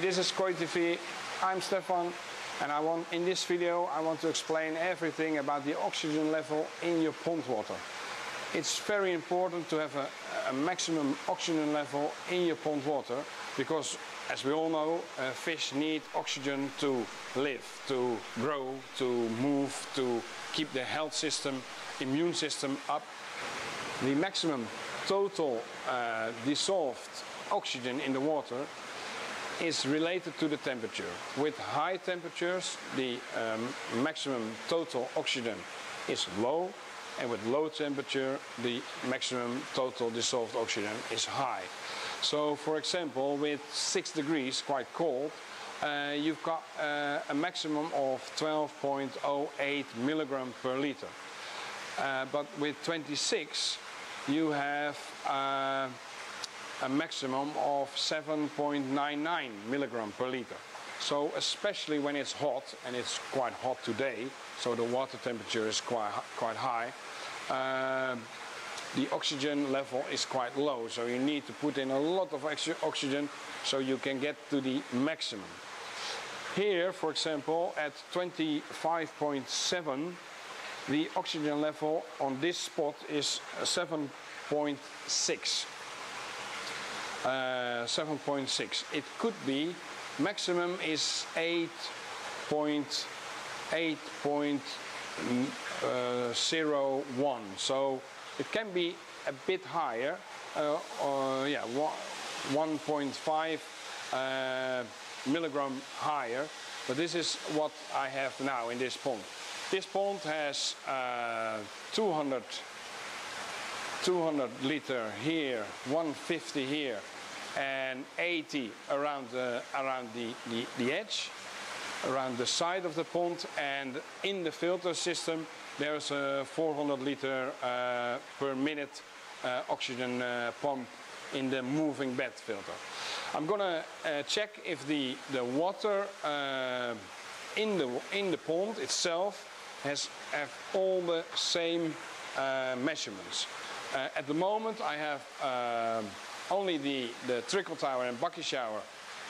this is Koi TV. I'm Stefan and I want in this video I want to explain everything about the oxygen level in your pond water. It's very important to have a, a maximum oxygen level in your pond water because as we all know uh, fish need oxygen to live, to grow, to move, to keep the health system, immune system up. The maximum total uh, dissolved oxygen in the water is related to the temperature. With high temperatures, the um, maximum total oxygen is low, and with low temperature, the maximum total dissolved oxygen is high. So, for example, with 6 degrees, quite cold, uh, you've got uh, a maximum of 12.08 milligram per liter. Uh, but with 26, you have uh, a maximum of 7.99 milligram per liter. So especially when it's hot, and it's quite hot today, so the water temperature is quite, quite high, uh, the oxygen level is quite low. So you need to put in a lot of oxygen so you can get to the maximum. Here, for example, at 25.7, the oxygen level on this spot is 7.6. Uh, 7.6. It could be maximum is 8.8.01. So it can be a bit higher. Uh, uh, yeah, 1.5 uh, milligram higher. But this is what I have now in this pond. This pond has uh, 200 200 liter here, 150 here, and 80 around the, around the, the, the, edge, around the side of the pond, and in the filter system there's a 400 liter uh, per minute uh, oxygen uh, pump in the moving bed filter. I'm gonna uh, check if the, the water uh, in, the, in the pond itself has have all the same uh, measurements. Uh, at the moment I have uh, only the, the trickle tower and Bakki shower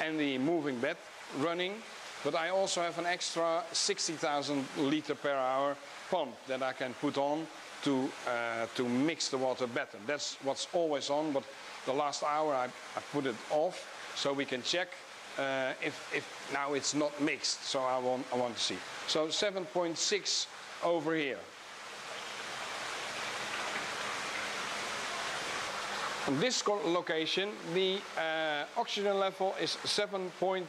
and the moving bed running, but I also have an extra 60,000 liter per hour pump that I can put on to, uh, to mix the water better. That's what's always on, but the last hour I, I put it off so we can check uh, if, if now it's not mixed. So I want, I want to see. So 7.6 over here. On this location, the uh, oxygen level is 7.5.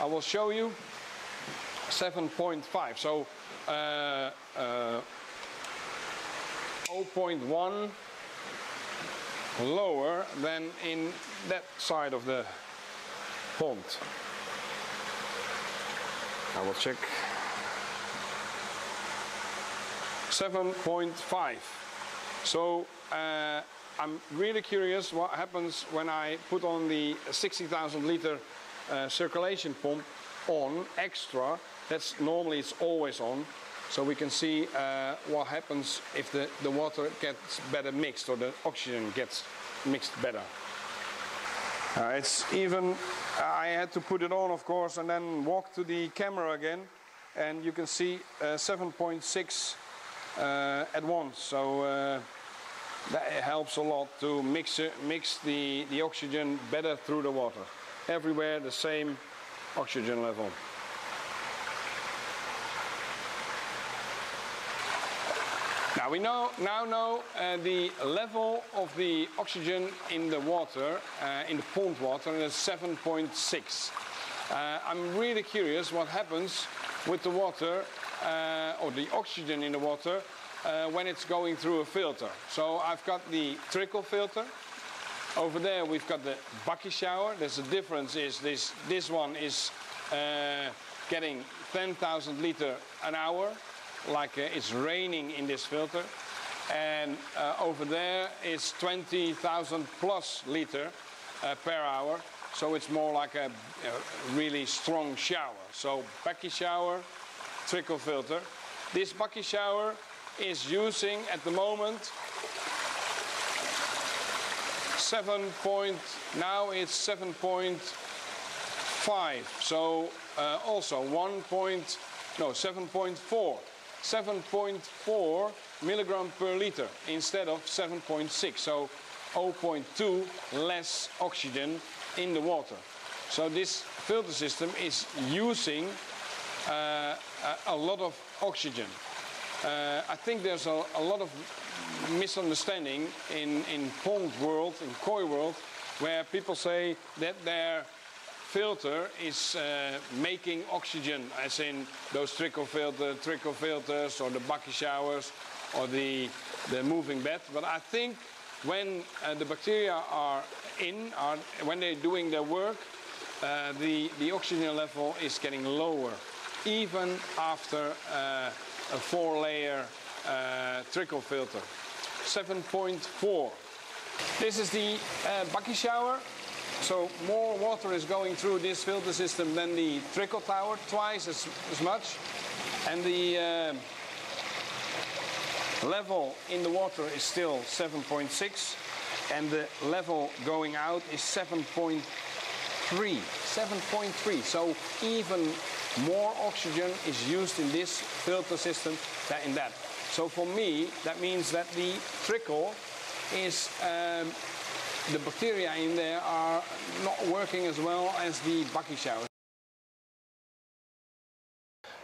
I will show you 7.5. So uh, uh, 0.1 lower than in that side of the pond. I will check. 7.5. So uh, I'm really curious what happens when I put on the 60,000 liter uh, circulation pump on extra. That's normally it's always on. So we can see uh, what happens if the, the water gets better mixed or the oxygen gets mixed better. Uh, it's even, I had to put it on of course and then walk to the camera again and you can see uh, 7.6 uh, at once. So uh, that helps a lot to mix, mix the, the oxygen better through the water. Everywhere the same oxygen level. Now we know, now know uh, the level of the oxygen in the water, uh, in the pond water, is 7.6. Uh, I'm really curious what happens with the water, uh, or the oxygen in the water, uh, when it's going through a filter. So I've got the trickle filter. Over there we've got the Bakki shower. There's a difference is this, this one is uh, getting 10,000 liter an hour, like uh, it's raining in this filter. And uh, over there is 20,000 plus liter uh, per hour. So it's more like a, a really strong shower. So Bakki shower, trickle filter. This Bakki shower is using at the moment 7 point, now it's 7.5 So uh, also 1 point, no 7.4, 7.4 milligram per liter instead of 7.6. So 0.2 less oxygen in the water. So this filter system is using uh, a, a, lot of oxygen. Uh, I think there's a, a, lot of misunderstanding in, in pond world, in koi world, where people say that their filter is uh, making oxygen, as in those trickle filter, trickle filters, or the Bakki showers, or the the moving bed. But I think when uh, the bacteria are in, are, when they're doing their work, uh, the, the oxygen level is getting lower, even after uh, a four-layer uh, trickle filter. 7.4. This is the uh, Bakki shower. So more water is going through this filter system than the trickle tower, twice as, as much. And the uh, level in the water is still 7.6 and the level going out is 7.3 7.3 so even more oxygen is used in this filter system than in that. So for me that means that the trickle is um, the bacteria in there are not working as well as the Bakki shower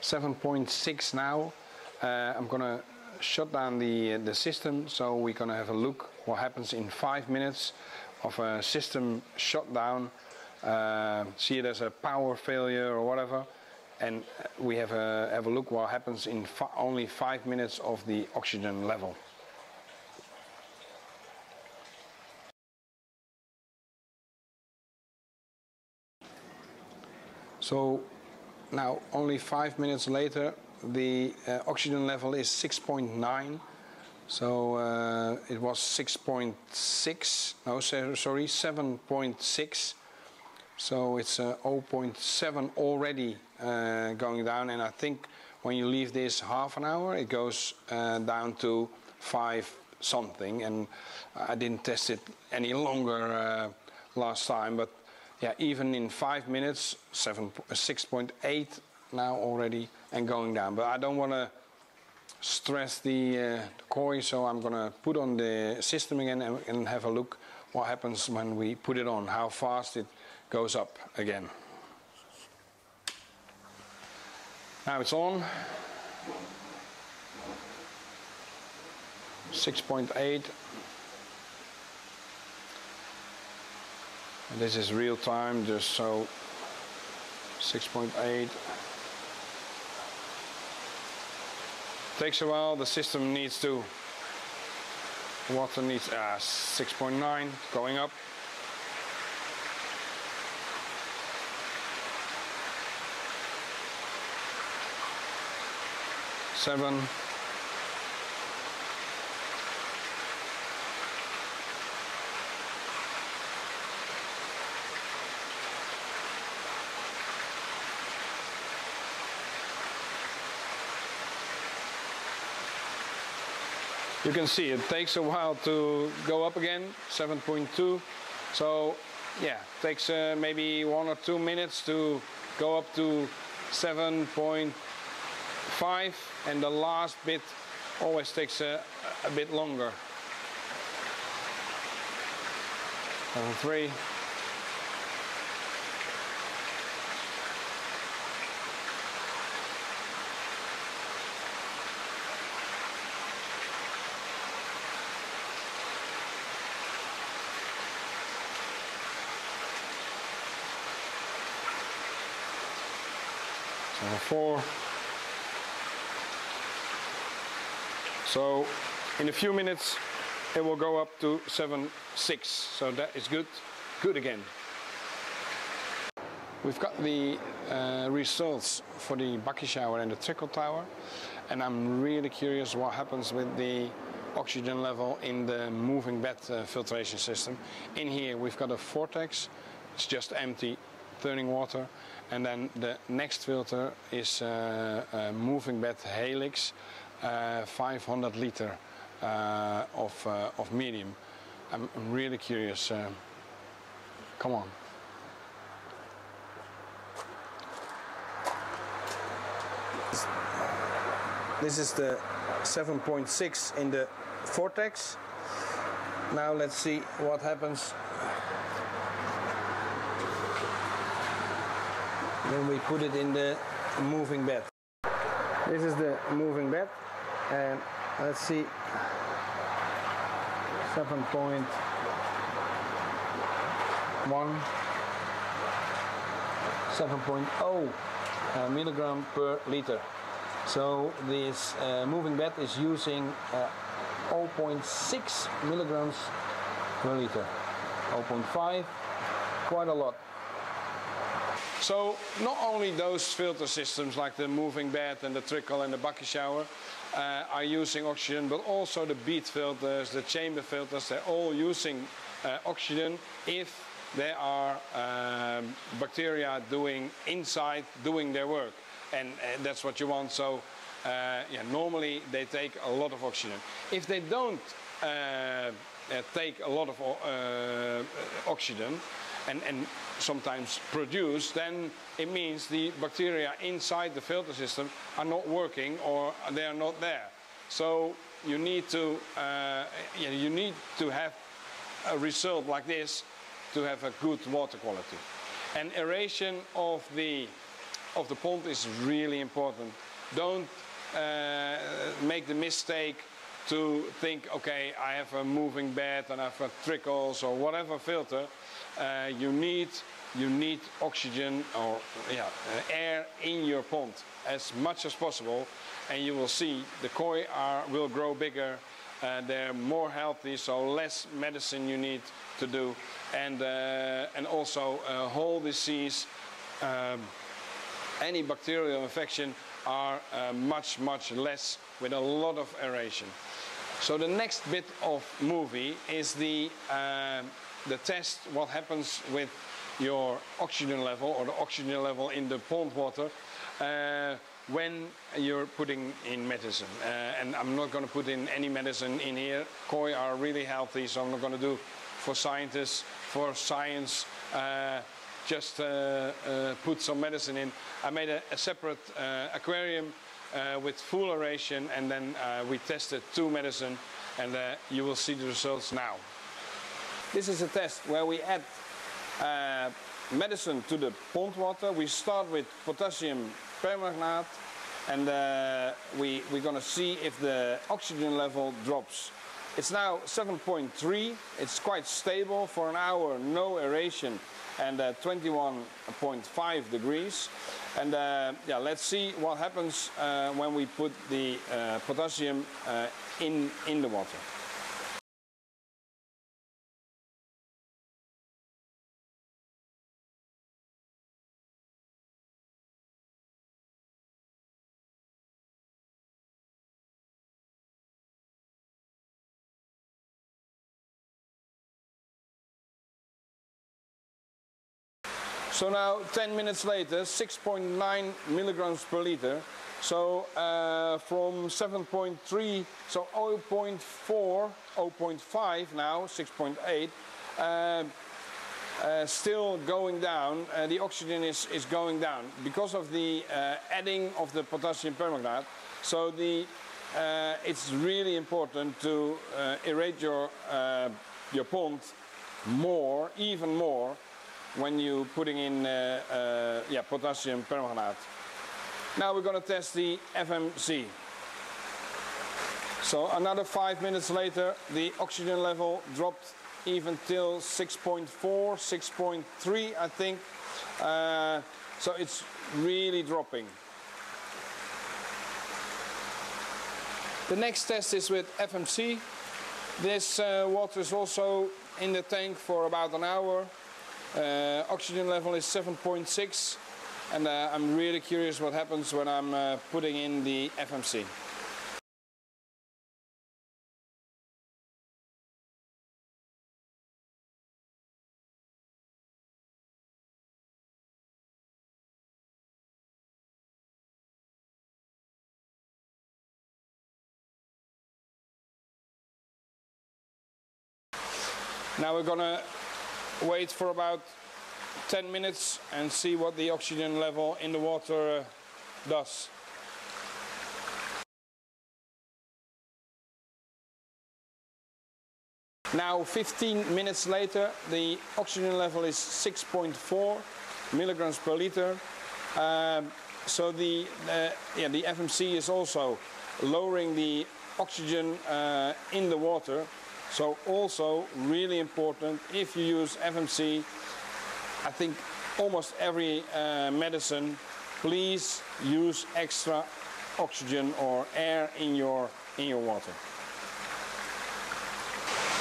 7.6 now. Uh, I'm gonna shut down the, the system so we're to have a look what happens in five minutes of a system shutdown uh, see it as a power failure or whatever. And we have a, have a look what happens in only five minutes of the oxygen level. So now only five minutes later the uh, oxygen level is 6.9 so uh, it was 6.6 no sorry 7.6 so it's uh, 0.7 already uh, going down. And I think when you leave this half an hour it goes uh, down to 5 something. And I didn't test it any longer last time. But yeah even in 5 minutes 7 6.8 now already and going down. But I don't want to stress the, uh, koi, so I'm going to put on the system again and, and have a look what happens when we put it on, how fast it goes up again. Now it's on. 6.8. This is real time, just so 6.8. Takes a while, the system needs to, water needs uh, 6.9, going up. Seven. You can see it takes a while to go up again, 7.2. So yeah, takes uh, maybe one or two minutes to go up to 7.5 and the last bit always takes a, a bit longer. 7.3. four. So in a few minutes it will go up to seven six. So that is good. Good again. We've got the uh, results for the Bakki shower and the trickle tower and I'm really curious what happens with the oxygen level in the moving bed uh, filtration system. In here we've got a vortex, it's just empty turning water and then the next filter is uh, a moving bed Helix, uh, 500 liter uh, of, uh, of medium. I'm, really curious. come on. This is the 7.6 in the Vortex. Now let's see what happens when we put it in the moving bed. This is the moving bed and let's see 7.1 7.0 uh, milligram per liter. So this uh, moving bed is using uh, 0.6 milligrams per liter. 0.5, quite a lot. So not only those filter systems like the moving bed and the trickle and the Bakki shower uh, are using oxygen, but also the bead filters, the chamber filters, they're all using uh, oxygen if there are um, bacteria doing inside doing their work. And uh, that's what you want. So uh, yeah, normally they take a lot of oxygen. If they don't uh, uh take a lot of oxygen and, and sometimes produce then it means the bacteria inside the filter system are not working or they are not there so you need to uh, you need to have a result like this to have a good water quality. And aeration of the, of the pond is really important. Don't uh, make the mistake to think, okay, I have a moving bed and I have a trickles or whatever filter. Uh, you need you need oxygen or yeah, uh, air in your pond as much as possible and you will see the koi are, will grow bigger uh, they're more healthy, so less medicine you need to do. And, uh, and also uh, hole disease, um, any bacterial infection are uh, much, much less with a lot of aeration. So the next bit of movie is the, uh, the test what happens with your oxygen level or the oxygen level in the pond water uh, when you're putting in medicine. Uh, and I'm not going to put in any medicine in here. Koi are really healthy, so I'm not going to do for scientists, for science, uh, just uh, uh put some medicine in. I made a, a separate aquarium uh, with full aeration and then we tested two medicine and you will see the results now. This is a test where we add medicine to the pond water. We start with potassium permanganate and uh, we, we're going to see if the oxygen level drops. It's now 7.3, it's quite stable for an hour, no aeration and uh, 21.5 degrees. And uh, yeah, let's see what happens uh, when we put the potassium in, in the water. So now 10 minutes later, 6.9 milligrams per liter. So uh, from 7.3, so 0.4, 0.5 now, 6.8. Uh, uh, still going down, uh, the oxygen is, is going down because of the uh, adding of the potassium permanganate. So the, uh, it's really important to aerate your, your pond more, even more, when you're putting in uh, uh, yeah, potassium permanganate. Now we're going to test the FMC. So another five minutes later, the oxygen level dropped even till 6.4, 6.3, I think. Uh, so it's really dropping. The next test is with FMC. This uh, water is also in the tank for about an hour. Uh, oxygen level is 7.6 and uh, I'm really curious what happens when I'm uh, putting in the FMC. Now we're gonna wait for about 10 minutes and see what the oxygen level in the water uh, does. Now 15 minutes later the oxygen level is 6.4 milligrams per liter um, so the, uh, yeah, the FMC is also lowering the oxygen uh, in the water so also really important if you use FMC, I think almost every uh, medicine, please use extra oxygen or air in your, in your water.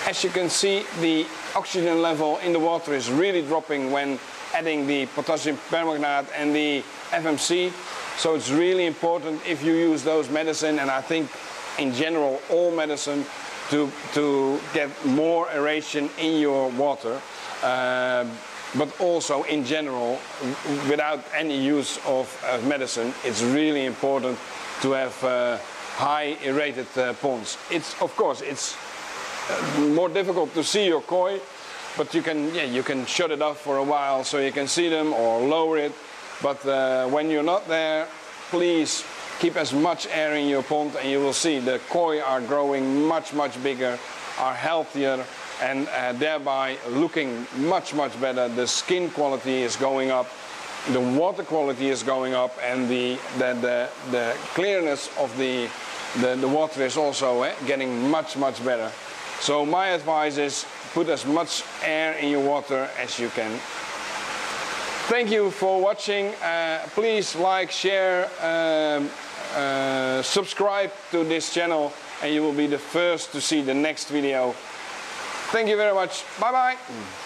As you can see, the oxygen level in the water is really dropping when adding the potassium permanganate and the FMC. So it's really important if you use those medicine, and I think in general all medicine, to, to get more aeration in your water. Uh, but also in general, without any use of medicine, it's really important to have uh, high aerated uh, ponds. It's, of course, it's uh, more difficult to see your koi, but you can, yeah, you can shut it off for a while so you can see them or lower it. But uh, when you're not there, please keep as much air in your pond and you will see the koi are growing much, much bigger, are healthier, and uh, thereby looking much, much better. The skin quality is going up, the water quality is going up, and the, the, the, the clearness of the, the, the water is also eh, getting much, much better. So my advice is put as much air in your water as you can. Thank you for watching. Uh, please like, share, um, uh, subscribe to this channel and you will be the first to see the next video. Thank you very much. Bye bye.